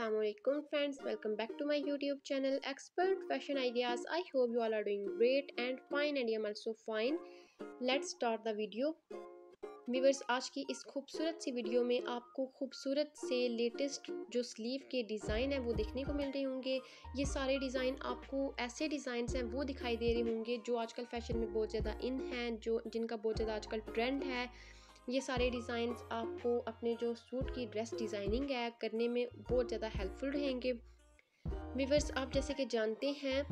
Assalamualaikum friends welcome back to my youtube channel expert fashion ideas i hope you all are doing great and fine and i'm also fine let's start the video viewers आज की इस खूबसूरत सी video में आपको खूबसूरत से latest जो sleeve के डिज़ाइन है वो देखने को मिल रहे होंगे ये सारे डिज़ाइन आपको ऐसे डिज़ाइन हैं वो दिखाई दे रहे होंगे जो आजकल फ़ैशन में बहुत ज़्यादा इन हैं जो जिनका बहुत ज़्यादा आजकल ट्रेंड है ये सारे डिज़ाइंस आपको अपने जो सूट की ड्रेस डिज़ाइनिंग है करने में बहुत ज़्यादा हेल्पफुल रहेंगे। वीवर्स आप जैसे कि जानते हैं,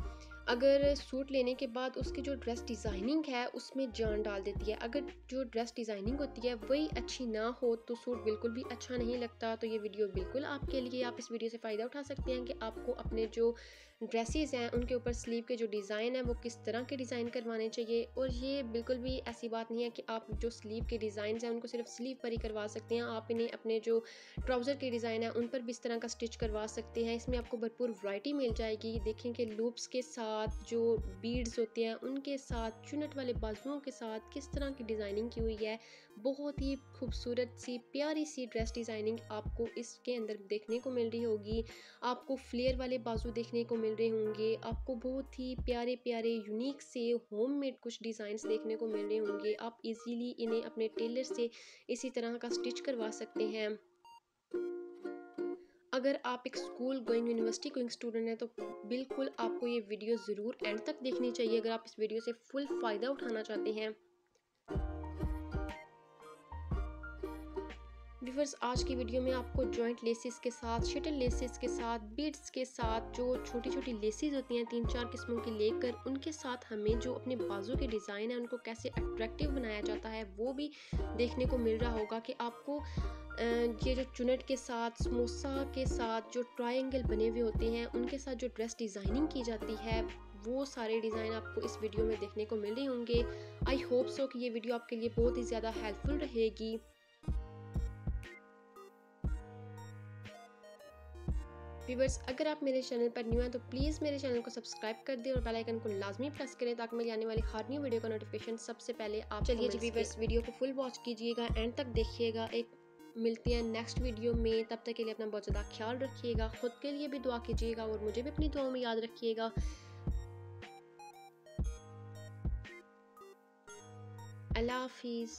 अगर सूट लेने के बाद उसकी जो ड्रेस डिज़ाइनिंग है, उसमें जान डाल देती है। अगर जो ड्रेस डिज़ाइनिंग होती है, वही अच्छी ना हो तो सूट बिल्कुल भी अच्छा नहीं लगता। तो ये वीडियो बिल्कुल आपके लिए, आप इस वीडियो से फ़ायदा उठा सकते हैं कि आपको अपने जो ड्रेसेस हैं, उनके ऊपर स्लीव के जो डिज़ाइन है, वो किस तरह के डिज़ाइन करवाने चाहिए? और ये बिल्कुल भी ऐसी बात नहीं है कि आप जो स्लीव के डिज़ाइन हैं, उनको सिर्फ़ स्लीव पर ही करवा सकते हैं। आप इन्हें अपने जो ट्राउज़र के डिज़ाइन है, उन पर भी इस तरह का स्टिच करवा सकते हैं। इसमें आपको भरपूर वराइटी मिल जाएगी। देखें कि लूप्स के साथ जो बीड्स होते हैं, उनके साथ चुनट वाले बाजुओं के साथ किस तरह की डिज़ाइनिंग की हुई है। बहुत ही खूबसूरत सी, प्यारी सी ड्रेस डिज़ाइनिंग आपको इसके अंदर देखने को मिल रही होगी। आपको फ्लेयर वाले बाजू देखने को मिल रहे होंगे। आपको बहुत ही प्यारे प्यारे यूनिक से होममेड कुछ डिज़ाइंस देखने को मिल रहे होंगे। आप इजीली इन्हें अपने टेलर से इसी तरह का स्टिच करवा सकते हैं। अगर आप एक school going university going student हैं तो बिल्कुल आपको ये वीडियो ज़रूर एंड तक देखनी चाहिए। अगर आप इस वीडियो से फुल फ़ायदा उठाना चाहते हैं व्यूवर्स आज की वीडियो में आपको जॉइंट लेसिस के साथ शटल लेसिस के साथ बीड्स के साथ, जो छोटी छोटी लेसेस होती हैं तीन चार किस्मों की लेकर, उनके साथ हमें जो अपने बाजू के डिज़ाइन है, उनको कैसे अट्रैक्टिव बनाया जाता है, वो भी देखने को मिल रहा होगा कि आपको ये जो चुनट के साथ, समोसा के साथ जो ट्राइंगल बने हुए होते हैं, उनके साथ जो ड्रेस डिज़ाइनिंग की जाती है, वो सारे डिज़ाइन आपको इस वीडियो में देखने को मिल रहे होंगे। आई होप सो कि ये वीडियो आपके लिए बहुत ही ज़्यादा हेल्पफुल रहेगी। व्यूवर्स अगर आप मेरे चैनल पर न्यू हैं तो प्लीज़ मेरे चैनल को सब्सक्राइब कर दें और बेल आइकन को लाजमी प्रेस करें ताकि मेरी आने वाली हर न्यू वीडियो का नोटिफिकेशन सबसे पहले आप चलिए जी व्यूवर्स वीडियो को फुल वॉच कीजिएगा एंड तक देखिएगा। एक मिलती हैं नेक्स्ट वीडियो में तब तक के लिए अपना बहुत ज़्यादा ख्याल रखिएगा ख़ुद के लिए भी दुआ कीजिएगा और मुझे भी अपनी दुआओं में याद रखिएगा। अल्लाह हाफिज़।